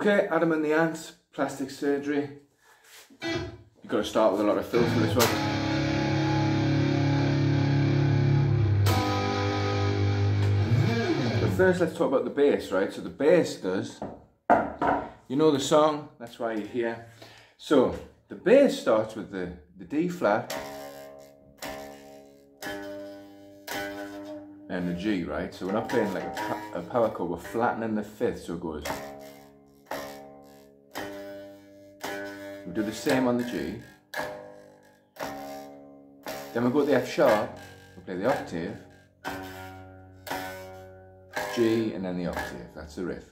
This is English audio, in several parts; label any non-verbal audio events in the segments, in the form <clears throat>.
Okay, Adam and the Ants, plastic surgery. You've got to start with a lot of fill for this one. But first let's talk about the bass, right? So the bass does, you know the song, that's why you're here. So the bass starts with the, the D flat and the G, right? So we're not playing like a, a power chord, we're flattening the fifth, so it goes. Do the same on the G. Then we go to the F sharp, we play the octave, G and then the octave, that's the riff.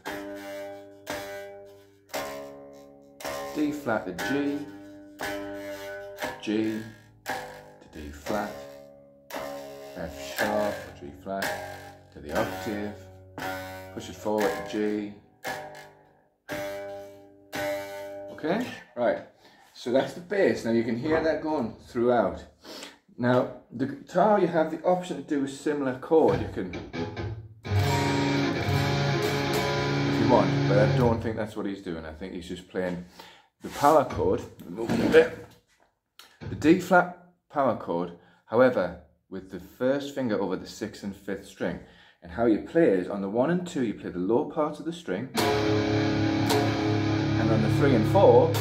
D flat to G, G to D flat, F sharp or G flat to the octave, push it forward to G. Okay, right, so that's the bass. Now you can hear that going throughout. Now, the guitar, you have the option to do a similar chord. You can, if you want, but I don't think that's what he's doing. I think he's just playing the power chord, move a bit, the D flat power chord, however, with the first finger over the sixth and fifth string. And how you play is on the one and two, you play the low part of the string, and on the three and four,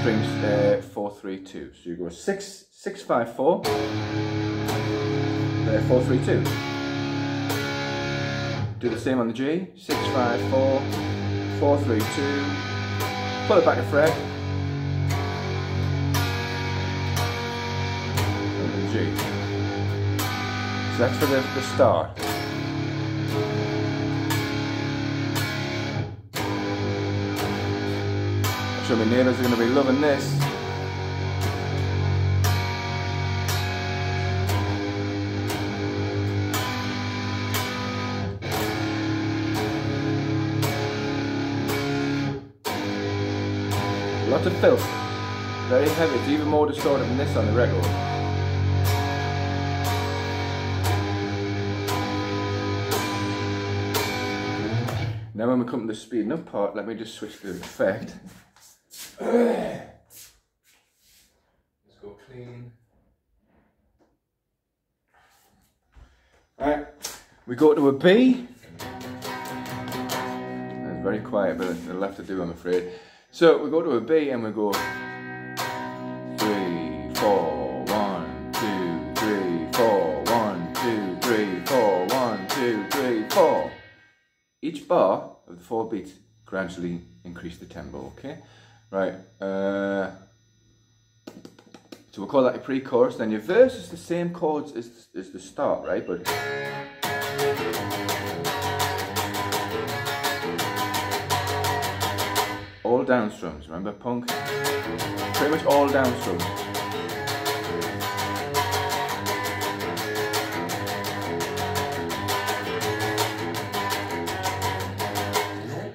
strings uh, four, three, two. So you go six, six, five, four, uh, four, three, two. Do the same on the G, six, five, four, four, three, two. Pull it back a fret. And the G. So that's for the, the start. I'm sure are going to be loving this. Lots of filth. Very heavy. It's even more distorted than this on the record. Now when we come to the speeding up part, let me just switch the effect. Let's go clean. Alright, we go to a B. It's very quiet, but it'll have to do, I'm afraid. So we go to a B and we go three, four, one, two, three, four, one, two, three, four, one, two, three, four. Each bar of the four beats gradually increase the tempo, okay? Right, uh, so we'll call that a pre-chorus. Then your verse is the same chords as, as the start, right? But all down strums. Remember punk? Pretty much all down strums.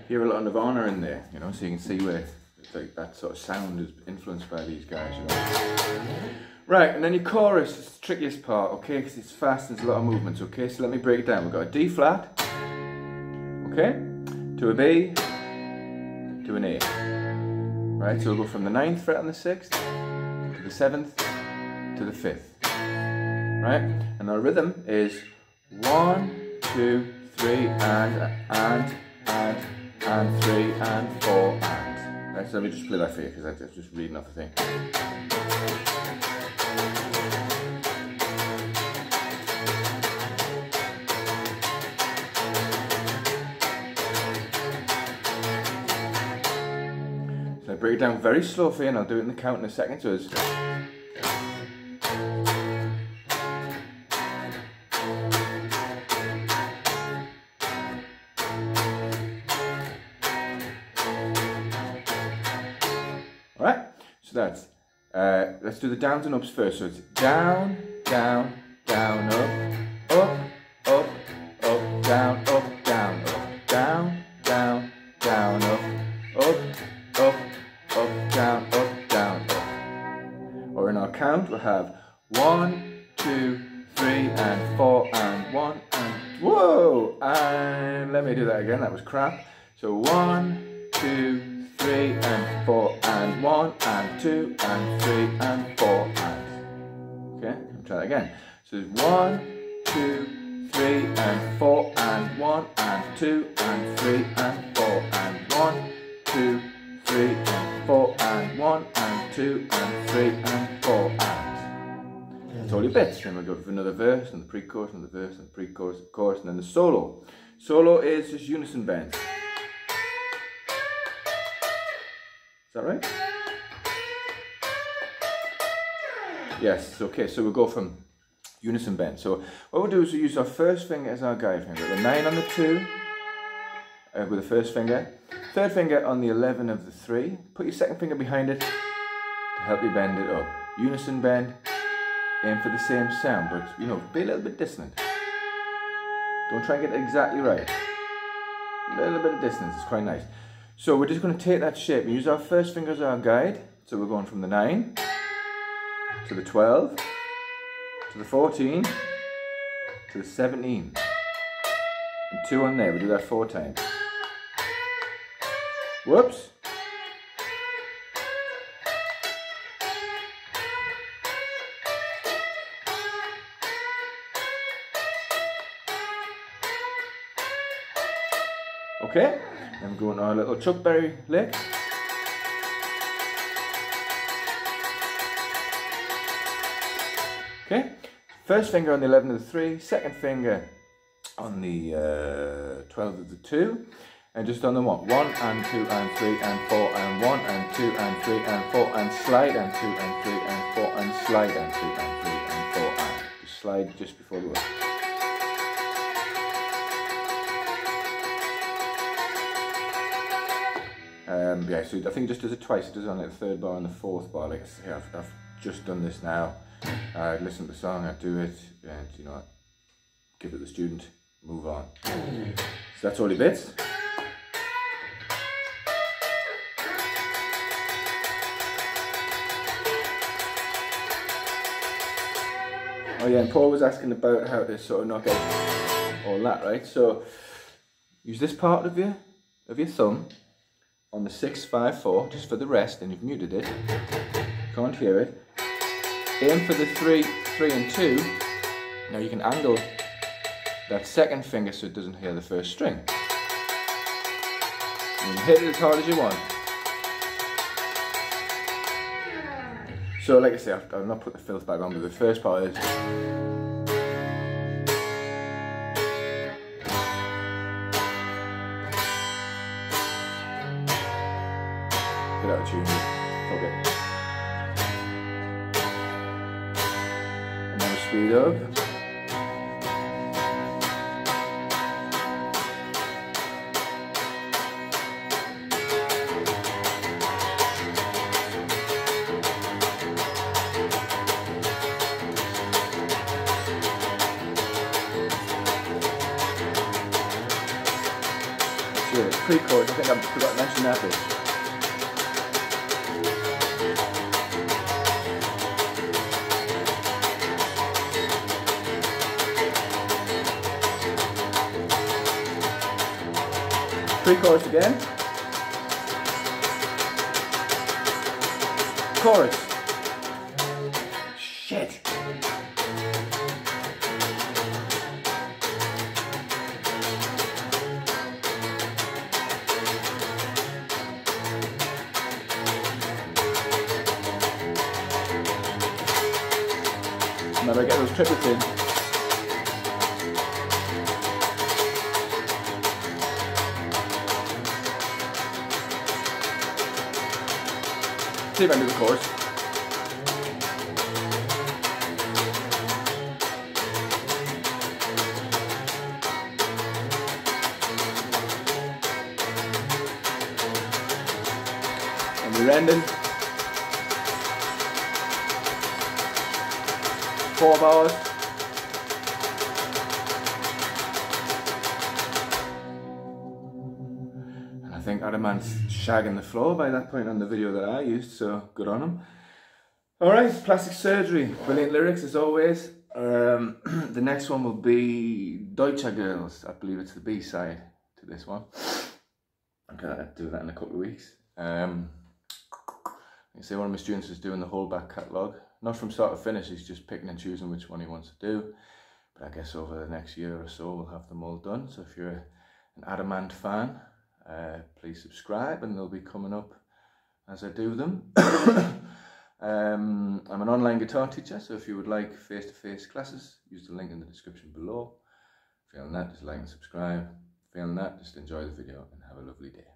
Hear a lot of Nirvana in there, you know, so you can see where like that sort of sound is influenced by these guys, you know. Right, and then your chorus is the trickiest part, okay, because it's fast, there's a lot of movements, okay, so let me break it down. We've got a D flat, okay, to a B, to an A. Right, so we'll go from the ninth fret on the sixth, to the seventh, to the fifth. Right, and our rhythm is one, two, three, and, and, and, and, three, and, four, and. So let me just play that for you, because I'm just reading off the thing. So I break it down very slow for you and I'll do it in the count in a second. So it's let's do the downs and ups first. So it's down, down, down, up, up, up, up, down, up, down, up, down, down, down, up, up, up, up, down, up, down, up. Or in our count, we'll have one, two, three, and four, and one, and whoa! And let me do that again, that was crap. So one, two, three, and four, and one, and two, and three, and four, and. Okay, try that again. So one, two, three, and four, and one, and two, and three, and four, and one, two, three, and four, and one, and two, and three, and four, and. That's all your bits. Then we'll go for another verse, and the pre-chorus, and the verse, and the pre-chorus, chorus, and then the solo. Solo is just unison bend. That right? Yes, okay, so we'll go from unison bend. So what we'll do is we'll use our first finger as our guide finger. The 9 on the 2 uh, with the first finger. Third finger on the 11 of the 3. Put your second finger behind it to help you bend it up. Unison bend, aim for the same sound, but you know, be a little bit dissonant. Don't try and get it exactly right. A little bit of distance, it's quite nice. So we're just going to take that shape and use our first finger as our guide. So we're going from the 9 to the 12 to the 14 to the 17. And two on there, we do that four times. Whoops. Okay, go on our little Chuck Berry lick. Okay, first finger on the 11 of the 3, second finger on the uh, 12 of the 2, and just on the 1. 1 and 2 and 3 and 4 and 1 and 2 and 3 and 4 and slide and 2 and 3 and 4 and slide and 2 and 3 and 4 and slide just before the word. Um, yeah, so I think just does it twice. It does it on the third bar and the fourth bar. Like I say, I've, I've just done this now. I listen to the song, I do it, and you know, I give it the student, move on. So that's all the bits. Oh yeah, and Paul was asking about how to sort of knock out all that, right? So use this part of your of your thumb on the 654 just for the rest and you've muted it. Can't hear it. Aim for the 3, 3 and 2. Now you can angle that second finger so it doesn't hear the first string. And hit it as hard as you want. So like I say, I've, I've not put the filth back on, but the first part is out of tune. And then speed up. Pre-chorus, I think I forgot to mention that bit. Pre-chorus again. Chorus. Shit. Remember, get those triplets in. See if I can do the chorus. And we're ending. Four bars. Think Adam Ant's shagging the floor by that point on the video that I used, so good on him. Alright, Plastic Surgery. Brilliant lyrics as always. Um, <clears throat> the next one will be Deutscher Girls. I believe it's the B side to to this one. I'm gonna do that in a couple of weeks. Um, you see one of my students is doing the whole back catalogue. Not from start to finish, he's just picking and choosing which one he wants to do. But I guess over the next year or so, we'll have them all done. So if you're an Adamant fan, uh, please subscribe and they'll be coming up as I do them. <coughs> um, I'm an online guitar teacher, so if you would like face-to-face -face classes, use the link in the description below. Feeling that, just like and subscribe. Feeling that, just enjoy the video and have a lovely day.